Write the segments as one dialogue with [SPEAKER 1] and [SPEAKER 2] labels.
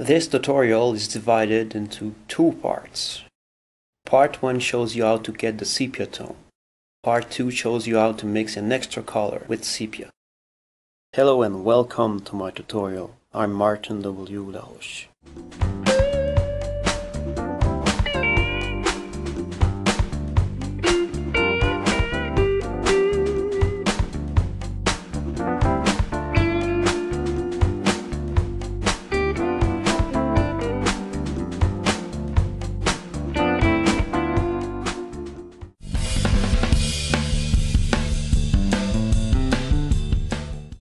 [SPEAKER 1] This tutorial is divided into two parts. Part 1 shows you how to get the sepia tone. Part 2 shows you how to mix an extra color with sepia. Hello and welcome to my tutorial. I'm Martin W. Larouche.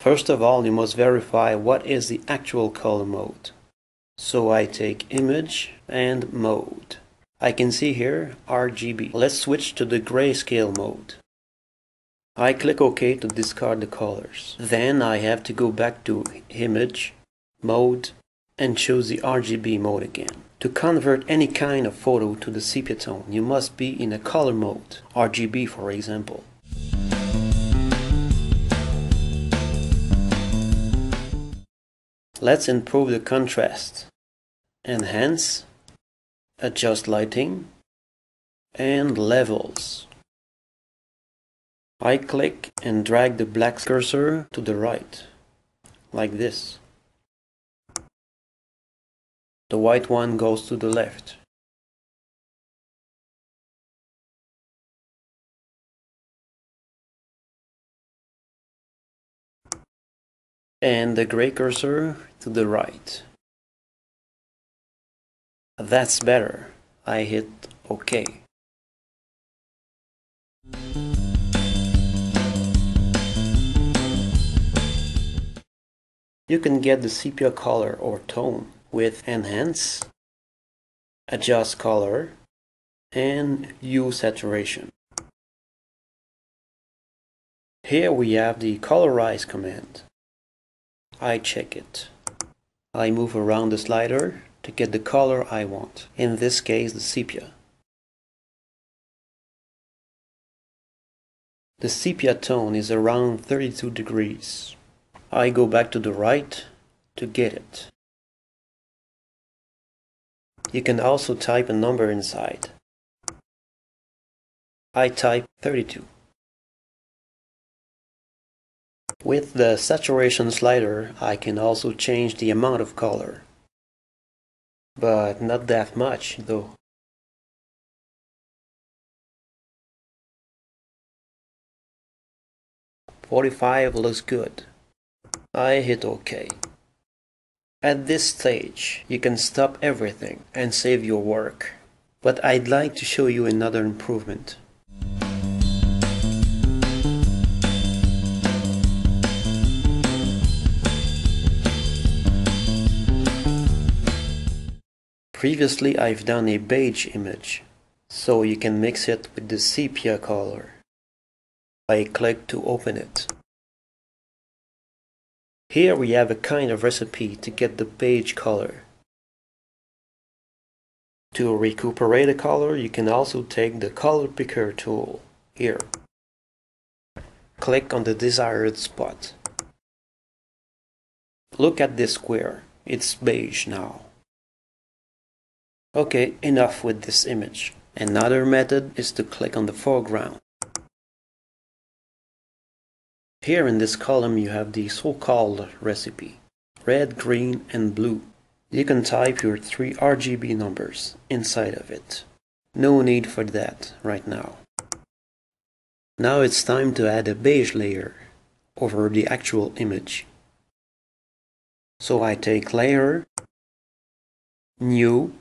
[SPEAKER 1] First of all, you must verify what is the actual color mode. So I take image and mode. I can see here RGB. Let's switch to the grayscale mode. I click OK to discard the colors. Then I have to go back to image, mode, and choose the RGB mode again. To convert any kind of photo to the sepia tone, you must be in a color mode, RGB for example. Let's improve the contrast. Enhance, adjust lighting, and levels. I click and drag the black cursor to the right, like this. The white one goes to the left. And the gray cursor to the right. That's better. I hit OK. You can get the sepia color or tone with Enhance, Adjust Color, and Hue Saturation. Here we have the Colorize command. I check it. I move around the slider to get the color I want, in this case the sepia. The sepia tone is around 32 degrees. I go back to the right to get it. You can also type a number inside. I type 32. With the saturation slider, I can also change the amount of color. But not that much, though. Forty-five looks good. I hit OK. At this stage, you can stop everything and save your work. But I'd like to show you another improvement. Previously I've done a beige image, so you can mix it with the sepia color. I click to open it. Here we have a kind of recipe to get the beige color. To recuperate a color, you can also take the color picker tool, here. Click on the desired spot. Look at this square, it's beige now. Okay, enough with this image. Another method is to click on the foreground. Here in this column you have the so-called recipe. Red, green and blue. You can type your three RGB numbers inside of it. No need for that right now. Now it's time to add a beige layer over the actual image. So I take layer, new,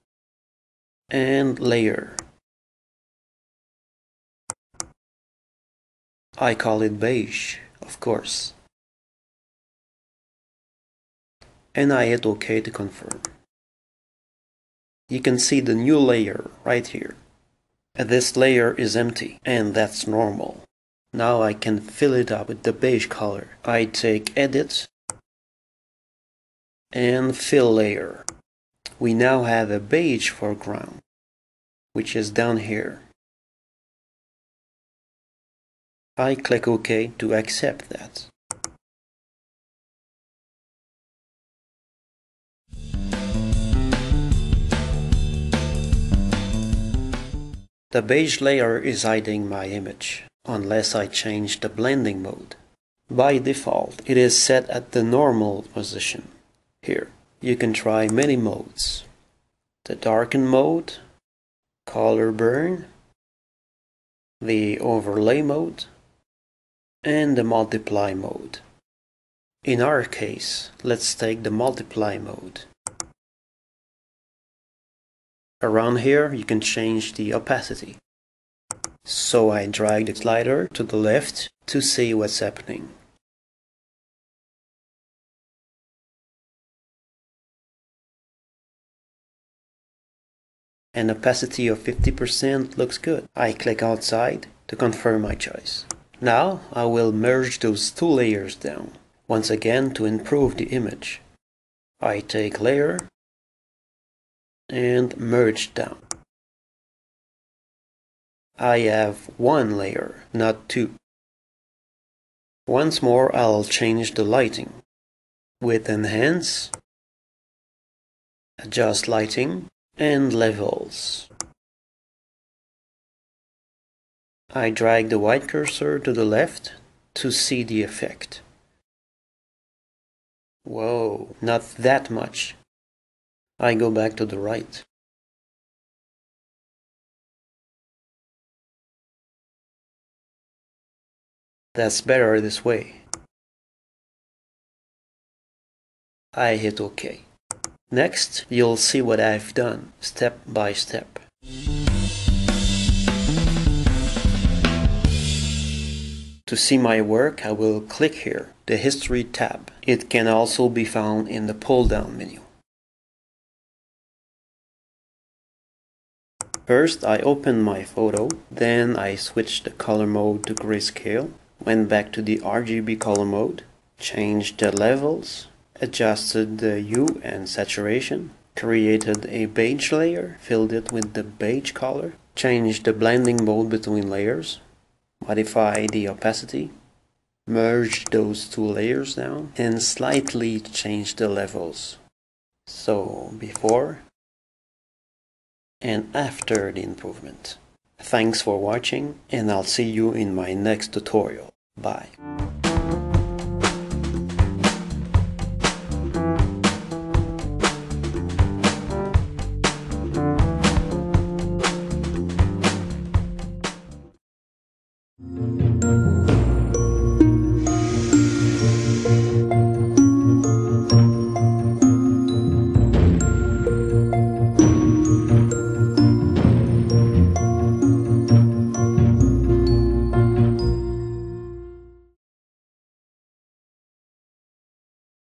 [SPEAKER 1] and layer. I call it beige, of course. And I hit OK to confirm. You can see the new layer right here. This layer is empty, and that's normal. Now I can fill it up with the beige color. I take Edit and fill layer. We now have a beige foreground, which is down here. I click OK to accept that. The beige layer is hiding my image, unless I change the blending mode. By default, it is set at the normal position. Here, you can try many modes. The darken mode, color burn, the overlay mode, and the multiply mode. In our case, let's take the multiply mode. Around here, you can change the opacity. So I drag the slider to the left to see what's happening. An opacity of 50% looks good. I click outside to confirm my choice. Now I will merge those two layers down, once again to improve the image. I take layer and merge down. I have one layer, not two. Once more I'll change the lighting. With Enhance, Adjust Lighting, and Levels. I drag the white cursor to the left to see the effect. Whoa, not that much. I go back to the right. That's better this way. I hit OK. Next, you'll see what I've done, step by step. To see my work, I will click here, the History tab. It can also be found in the pull-down menu. First, I open my photo, then I switch the color mode to grayscale, went back to the RGB color mode, changed the levels, adjusted the hue and saturation, created a beige layer, filled it with the beige color, changed the blending mode between layers, modify the opacity, merge those two layers down, and slightly change the levels. So before and after the improvement. Thanks for watching and I'll see you in my next tutorial. Bye.